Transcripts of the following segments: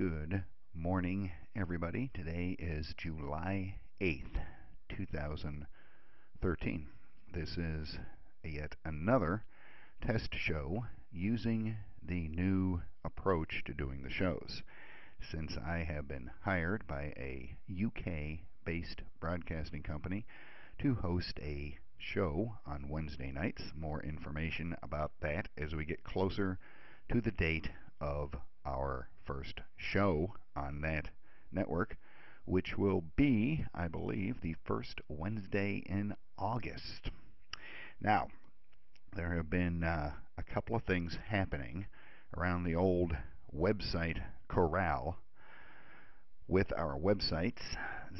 Good morning, everybody. Today is July 8th, 2013. This is yet another test show using the new approach to doing the shows. Since I have been hired by a UK based broadcasting company to host a show on Wednesday nights, more information about that as we get closer to the date of our first show on that network, which will be, I believe, the first Wednesday in August. Now, there have been uh, a couple of things happening around the old website corral with our websites.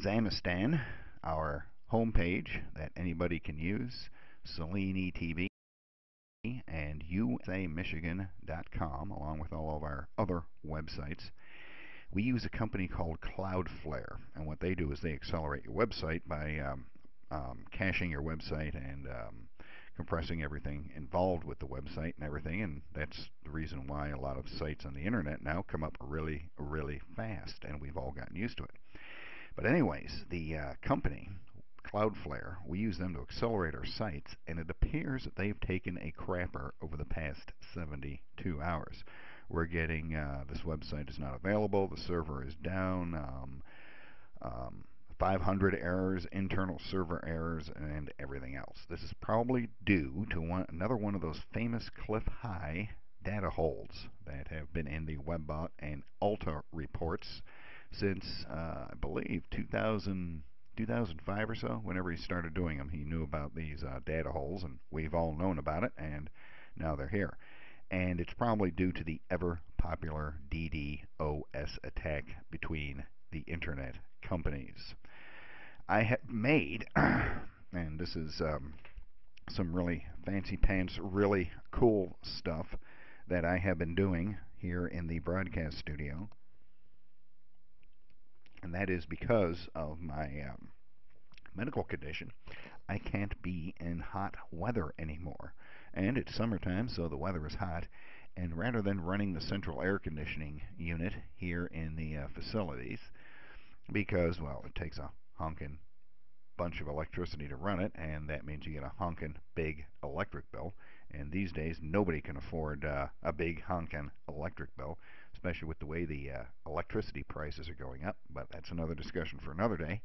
Zamistan, our homepage that anybody can use, Selene TV, and ussamichigan.com, along with all of our other websites. We use a company called Cloudflare, and what they do is they accelerate your website by um, um, caching your website and um, compressing everything involved with the website and everything, and that's the reason why a lot of sites on the internet now come up really, really fast, and we've all gotten used to it. But anyways, the uh, company Cloudflare, we use them to accelerate our sites, and it appears that they've taken a crapper over the past 72 hours. We're getting uh, this website is not available, the server is down, um, um, 500 errors, internal server errors, and everything else. This is probably due to one, another one of those famous Cliff High data holds that have been in the WebBot and ALTA reports since, uh, I believe, 2000. 2005 or so, whenever he started doing them, he knew about these uh, data holes, and we've all known about it, and now they're here. And it's probably due to the ever popular DDoS attack between the internet companies. I have made, and this is um, some really fancy pants, really cool stuff that I have been doing here in the broadcast studio and that is because of my um, medical condition. I can't be in hot weather anymore. And it's summertime, so the weather is hot. And rather than running the central air conditioning unit here in the uh, facilities, because, well, it takes a honkin' bunch of electricity to run it, and that means you get a honkin' big electric bill. And these days, nobody can afford uh, a big honkin' electric bill especially with the way the uh, electricity prices are going up, but that's another discussion for another day.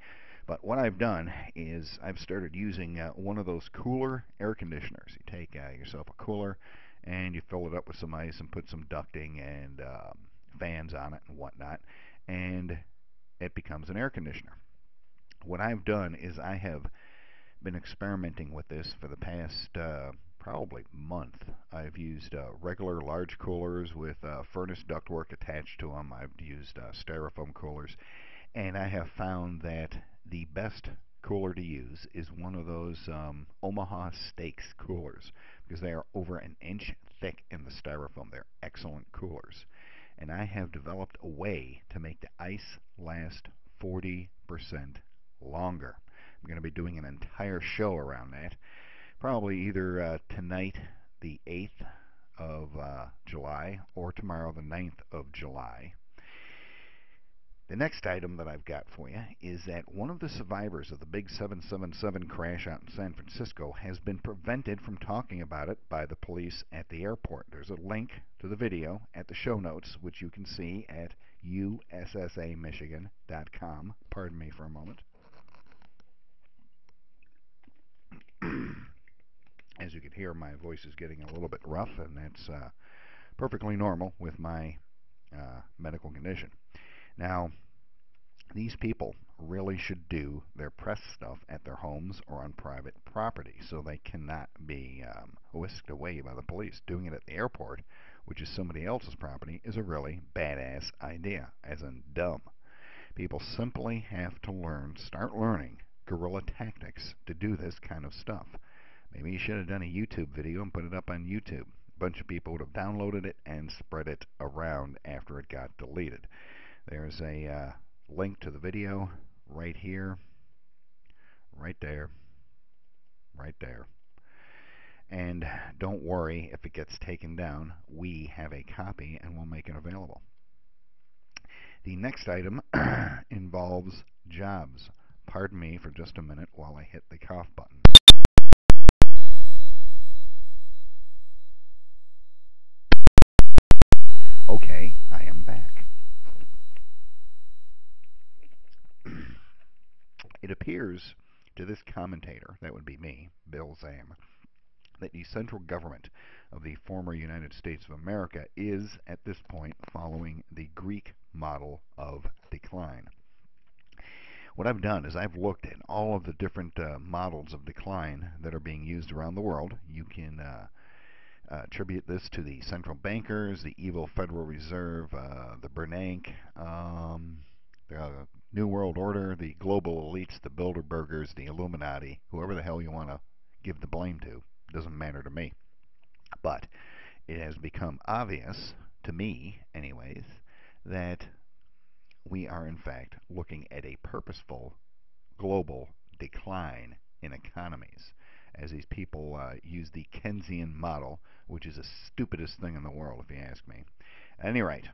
But what I've done is I've started using uh, one of those cooler air conditioners. You take uh, yourself a cooler and you fill it up with some ice and put some ducting and um, fans on it and whatnot, and it becomes an air conditioner. What I've done is I have been experimenting with this for the past uh, probably month. I've used uh, regular large coolers with uh, furnace ductwork attached to them. I've used uh, styrofoam coolers, and I have found that the best cooler to use is one of those um, Omaha Steaks coolers because they are over an inch thick in the styrofoam. They're excellent coolers. And I have developed a way to make the ice last 40% longer. I'm going to be doing an entire show around that probably either uh, tonight, the 8th of uh, July, or tomorrow, the 9th of July. The next item that I've got for you is that one of the survivors of the big 777 crash out in San Francisco has been prevented from talking about it by the police at the airport. There's a link to the video at the show notes, which you can see at ussamichigan.com. Pardon me for a moment. As you can hear, my voice is getting a little bit rough, and that's uh, perfectly normal with my uh, medical condition. Now, these people really should do their press stuff at their homes or on private property, so they cannot be um, whisked away by the police. Doing it at the airport, which is somebody else's property, is a really badass idea, as in dumb. People simply have to learn, start learning guerrilla tactics to do this kind of stuff. Maybe you should have done a YouTube video and put it up on YouTube. A bunch of people would have downloaded it and spread it around after it got deleted. There's a uh, link to the video right here, right there, right there. And don't worry if it gets taken down. We have a copy and we'll make it available. The next item involves jobs. Pardon me for just a minute while I hit the cough button. I am back. it appears to this commentator, that would be me, Bill Xam, that the central government of the former United States of America is, at this point, following the Greek model of decline. What I've done is I've looked at all of the different uh, models of decline that are being used around the world. You can uh, uh, attribute this to the central bankers, the evil Federal Reserve, uh, the Bernanke, um, the New World Order, the global elites, the Bilderbergers, the Illuminati, whoever the hell you want to give the blame to. Doesn't matter to me. But it has become obvious, to me anyways, that we are in fact looking at a purposeful global decline in economies as these people uh, use the Keynesian model, which is the stupidest thing in the world, if you ask me. At any rate,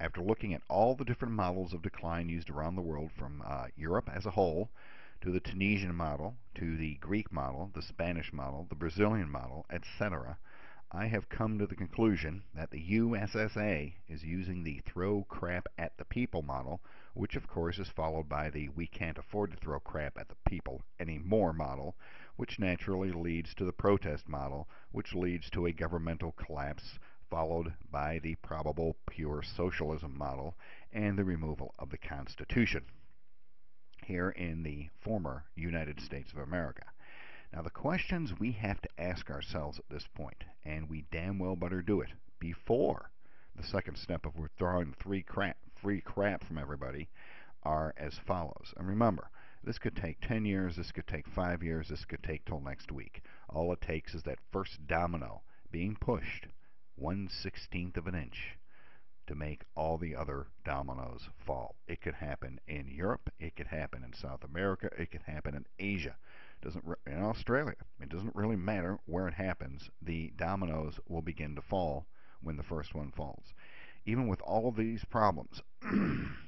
after looking at all the different models of decline used around the world, from uh, Europe as a whole, to the Tunisian model, to the Greek model, the Spanish model, the Brazilian model, etc., I have come to the conclusion that the USSA is using the throw crap at the people model, which of course is followed by the we can't afford to throw crap at the people anymore model, which naturally leads to the protest model, which leads to a governmental collapse, followed by the probable pure socialism model and the removal of the Constitution here in the former United States of America. Now, the questions we have to ask ourselves at this point, and we damn well better do it before the second step of withdrawing three crap, free crap from everybody, are as follows. And remember, this could take 10 years, this could take 5 years, this could take till next week. All it takes is that first domino being pushed 1 16th of an inch to make all the other dominoes fall. It could happen in Europe, it could happen in South America, it could happen in Asia. Doesn't in Australia. It doesn't really matter where it happens. The dominoes will begin to fall when the first one falls. Even with all of these problems,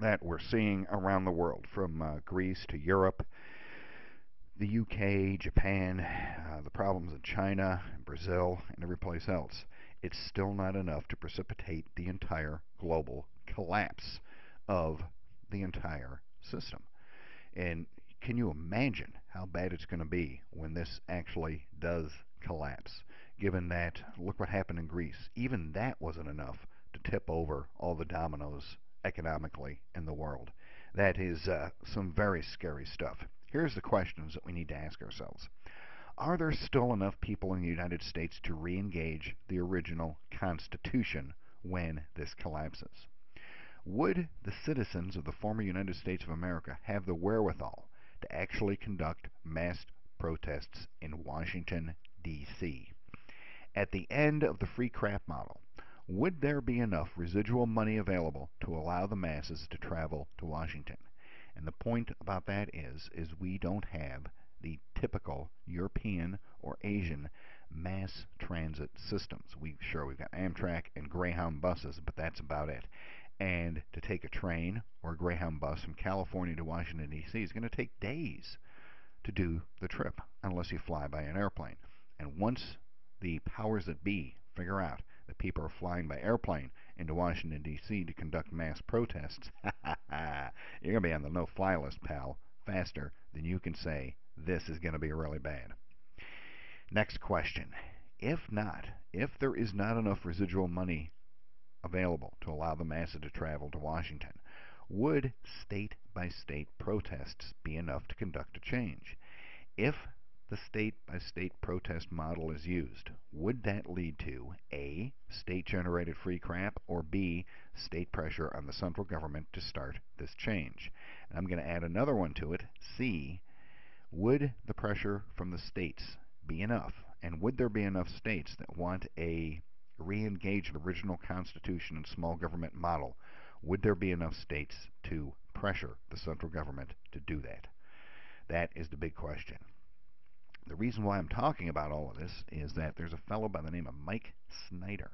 that we're seeing around the world, from uh, Greece to Europe, the UK, Japan, uh, the problems in China, Brazil, and every place else, it's still not enough to precipitate the entire global collapse of the entire system. And can you imagine how bad it's going to be when this actually does collapse? Given that, look what happened in Greece. Even that wasn't enough to tip over all the dominoes economically in the world. That is uh, some very scary stuff. Here's the questions that we need to ask ourselves. Are there still enough people in the United States to re-engage the original Constitution when this collapses? Would the citizens of the former United States of America have the wherewithal to actually conduct mass protests in Washington, D.C.? At the end of the free crap model, would there be enough residual money available to allow the masses to travel to Washington? And the point about that is, is we don't have the typical European or Asian mass transit systems. We sure we've got Amtrak and Greyhound buses, but that's about it. And to take a train or a Greyhound bus from California to Washington D.C. is going to take days to do the trip unless you fly by an airplane. And once the powers that be figure out that people are flying by airplane into Washington, D.C. to conduct mass protests, you're going to be on the no-fly list, pal, faster than you can say, this is going to be really bad. Next question. If not, if there is not enough residual money available to allow the masses to travel to Washington, would state-by-state -state protests be enough to conduct a change? If the state-by-state -state protest model is used, would that lead to A. State-generated free crap, or B. State pressure on the central government to start this change? And I'm going to add another one to it, C. Would the pressure from the states be enough? And would there be enough states that want a re-engaged original Constitution and small government model? Would there be enough states to pressure the central government to do that? That is the big question. The reason why I'm talking about all of this is that there's a fellow by the name of Mike Snyder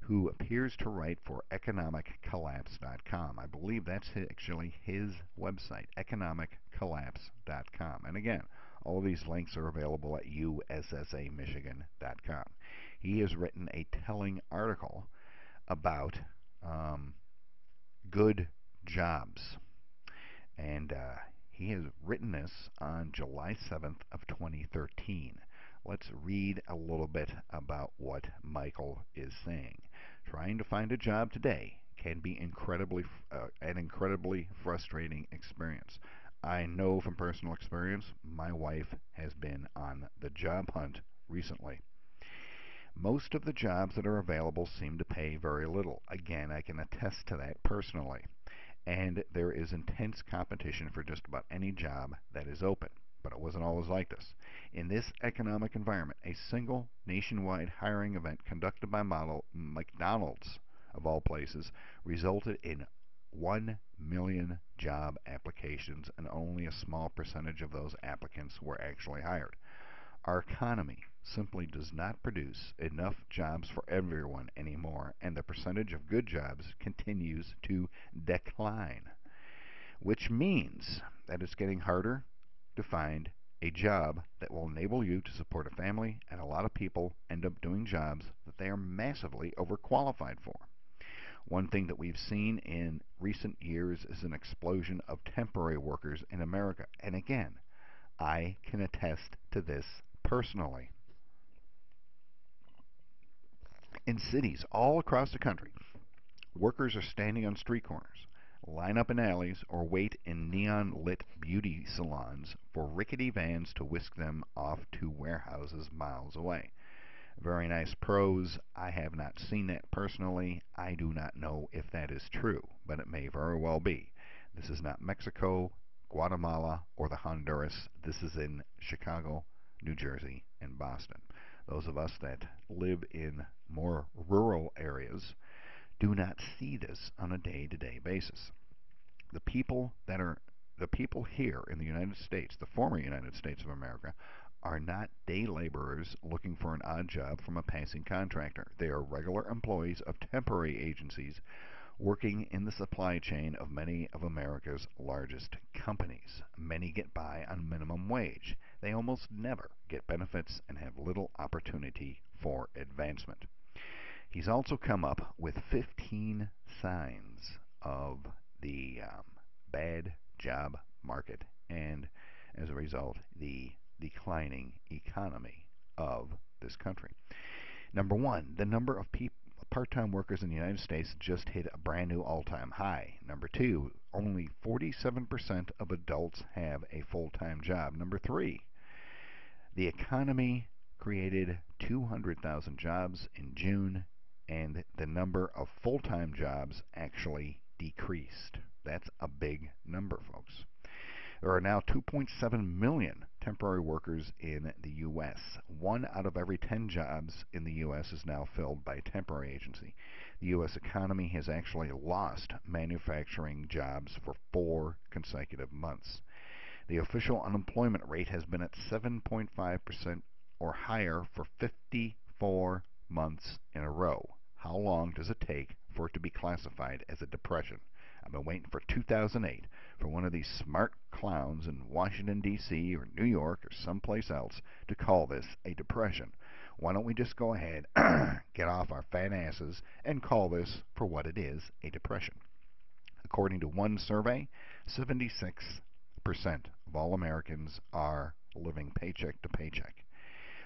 who appears to write for economiccollapse.com. I believe that's actually his website, economiccollapse.com. And again, all of these links are available at ussamichigan.com. He has written a telling article about um, good jobs. And uh, he has written this on July 7th of 2013. Let's read a little bit about what Michael is saying. Trying to find a job today can be incredibly uh, an incredibly frustrating experience. I know from personal experience, my wife has been on the job hunt recently. Most of the jobs that are available seem to pay very little. Again, I can attest to that personally. And there is intense competition for just about any job that is open. But it wasn't always like this. In this economic environment, a single nationwide hiring event conducted by model McDonald's, of all places, resulted in 1 million job applications, and only a small percentage of those applicants were actually hired. Our economy simply does not produce enough jobs for everyone anymore, and the percentage of good jobs continues to decline. Which means that it's getting harder to find a job that will enable you to support a family, and a lot of people end up doing jobs that they are massively overqualified for. One thing that we've seen in recent years is an explosion of temporary workers in America. And again, I can attest to this personally. In cities all across the country, workers are standing on street corners, line up in alleys, or wait in neon lit beauty salons for rickety vans to whisk them off to warehouses miles away. Very nice prose. I have not seen that personally. I do not know if that is true, but it may very well be. This is not Mexico, Guatemala, or the Honduras. This is in Chicago, New Jersey, and Boston. Those of us that live in more rural areas do not see this on a day-to-day basis. The people that are the people here in the United States, the former United States of America, are not day laborers looking for an odd job from a passing contractor. They are regular employees of temporary agencies working in the supply chain of many of America's largest companies. Many get by on minimum wage. They almost never get benefits and have little opportunity for advancement. He's also come up with 15 signs of the um, bad job market and as a result the declining economy of this country. Number one, the number of part-time workers in the United States just hit a brand new all-time high. Number two, only 47% of adults have a full-time job. Number three, the economy created 200,000 jobs in June, and the number of full-time jobs actually decreased. That's a big number, folks. There are now 2.7 million temporary workers in the U.S. One out of every 10 jobs in the U.S. is now filled by a temporary agency. The U.S. economy has actually lost manufacturing jobs for four consecutive months. The official unemployment rate has been at 7.5% or higher for 54 months in a row. How long does it take for it to be classified as a depression? I've been waiting for 2008 for one of these smart clowns in Washington, D.C. or New York or someplace else to call this a depression. Why don't we just go ahead, get off our fat asses, and call this for what it is a depression? According to one survey, 76% of all Americans are living paycheck to paycheck.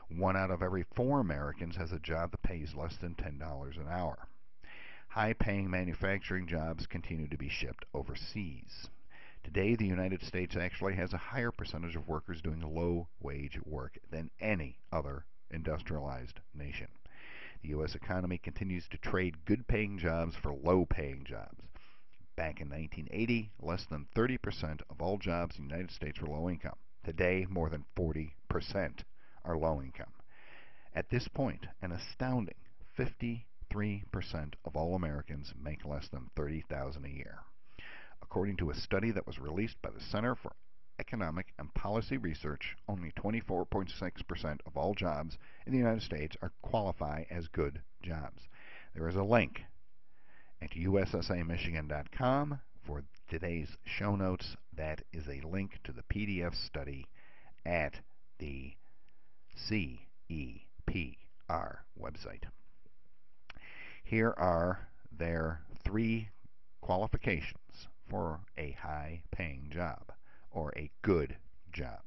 One out of every four Americans has a job that pays less than $10 an hour. High paying manufacturing jobs continue to be shipped overseas. Today, the United States actually has a higher percentage of workers doing low wage work than any other industrialized nation. The U.S. economy continues to trade good paying jobs for low paying jobs. Back in 1980, less than 30% of all jobs in the United States were low income. Today, more than 40% are low income. At this point, an astounding 53% of all Americans make less than 30,000 a year. According to a study that was released by the Center for Economic and Policy Research, only 24.6% of all jobs in the United States are qualify as good jobs. there is a link at ussamichigan.com for today's show notes. That is a link to the PDF study at the CEPR website. Here are their three qualifications for a high paying job or a good job.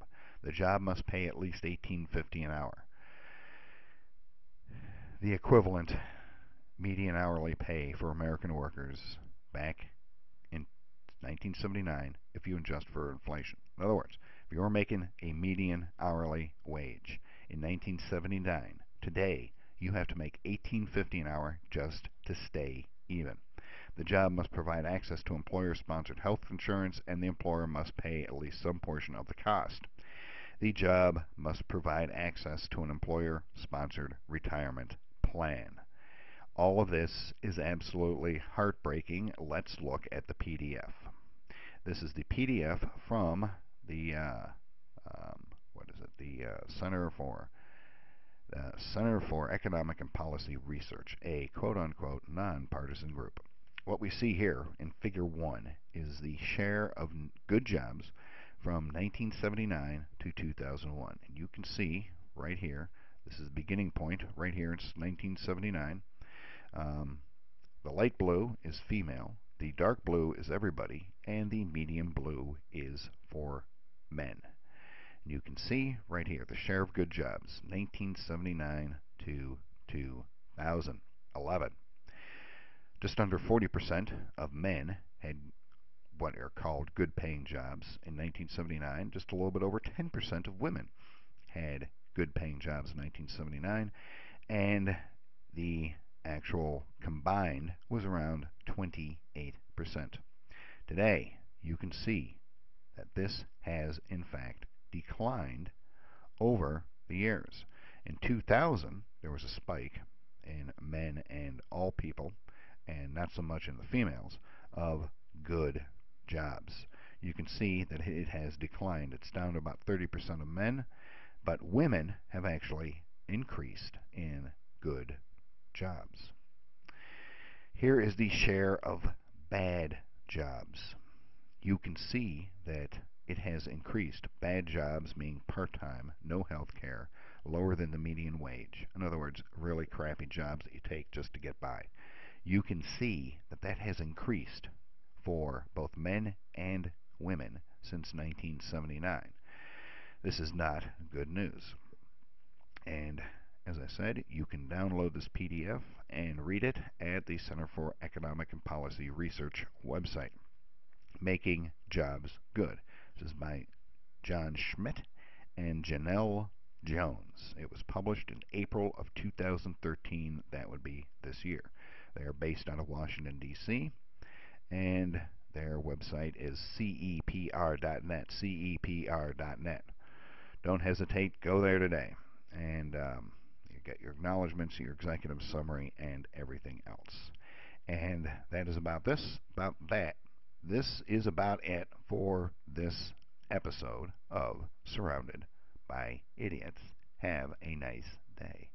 The job must pay at least $18.50 an hour. The equivalent median hourly pay for American workers back in 1979 if you adjust for inflation. In other words, if you were making a median hourly wage in 1979, today you have to make 18.50 an hour just to stay even. The job must provide access to employer-sponsored health insurance and the employer must pay at least some portion of the cost. The job must provide access to an employer-sponsored retirement plan. All of this is absolutely heartbreaking. Let's look at the PDF. This is the PDF from the uh, um, what is it? The uh, Center for uh, Center for Economic and Policy Research, a quote-unquote nonpartisan group. What we see here in Figure 1 is the share of good jobs from 1979 to 2001. And you can see right here, this is the beginning point, right here it's 1979. Um, the light blue is female, the dark blue is everybody, and the medium blue is for men. And you can see right here the share of good jobs, 1979 to 2011. Just under 40% of men had what are called good paying jobs in 1979. Just a little bit over 10% of women had good paying jobs in 1979. And the actual combined was around 28%. Today, you can see that this has in fact declined over the years. In 2000, there was a spike in men and all people, and not so much in the females, of good jobs. You can see that it has declined. It's down to about 30% of men, but women have actually increased in good jobs. Here is the share of bad jobs. You can see that it has increased. Bad jobs meaning part-time, no health care, lower than the median wage. In other words, really crappy jobs that you take just to get by. You can see that that has increased for both men and women since 1979. This is not good news. And as I said, you can download this PDF and read it at the Center for Economic and Policy Research website. Making Jobs Good. This is by John Schmitt and Janelle Jones. It was published in April of 2013. That would be this year. They are based out of Washington, D.C. And their website is cepr.net. cepr.net. Don't hesitate. Go there today. And um, get your acknowledgments, your executive summary, and everything else. And that is about this, about that. This is about it for this episode of Surrounded by Idiots. Have a nice day.